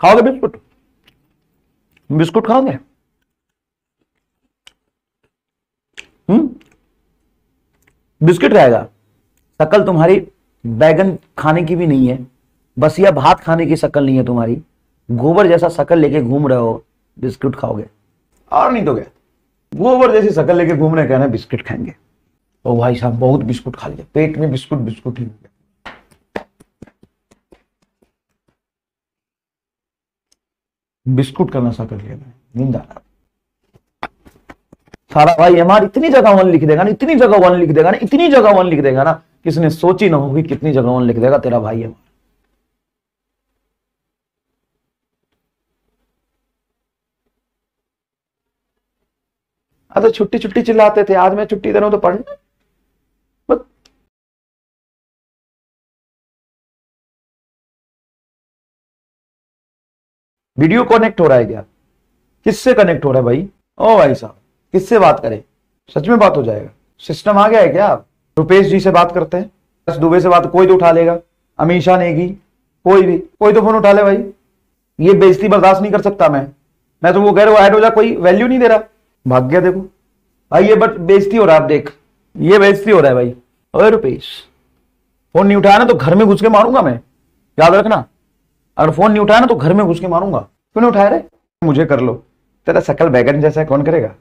खाओगे biscuit? Biscuit खाओगे? हम्म? Biscuit रहेगा। शक्ल तुम्हारी बैगन खाने की भी नहीं है। बस यह भात खाने की शक्ल नहीं है तुम्हारी। गोबर जैसा शक्ल लेके घूम रहे हो, बिस्कुट खाओगे। और नहीं तो क्या? गोबर जैसी शक्ल लेके घूम रहे कहना बिस्किट खाएँगे। ओ भाई साहब, बहुत बिस्कुट खा लिया पेट में बिस्कुट बिस्कुट ही हो। गया बिस्कुट का नशा कर लिया मैंने, नींद आ रहा। सारा भाई एमआर इतनी जगह वन लिख देगा ना, इतनी जगह वन लिख देगा ना, इतनी जगह वन लिख देगा ना, किसने सोची ना होगी कितनी जगह वन लिख देगा तेरा भाई एमआर। तो छुट्टी छुट्टी चिल्लाते थे, आज मैं छुट्टी दे रहा हूँ तो पढ़ वीडियो कनेक्ट हो रहा है क्या? किससे कनेक्ट हो रहा है भाई? ओ भाई साहब, किससे बात करें? सच में बात हो जाएगा। सिस्टम आ गया है क्या आप? रुपेश जी से बात करते हैं। दुबे से बात, कोई तो उठा लेगा। अमीशा नेगी कोई भी, कोई तो फ़ोन उठा ले भाई। ये बेइज्जती बर्दाश्त नहीं कर सकता मैं। मैं तो वो कह रहा ऐड हो जा, कोई वैल्यू नहीं दे रहा। भाग गया देखो। भाई ये बट बेइज्जती हो रहा है, आप देख। ये बेइज्जती हो रहा है भाई। अरे रुपेश फ़ोन नहीं उठाया ना तो घर में घुस के मारूँगा मैं। याद रखना। अगर फ़ोन नहीं उठाया ना तो घर में घुस के मारूँगा। क्यों नहीं उठाया रे? मुझे कर लो। तेरा सकल बैगन जैसा है, कौन करेगा?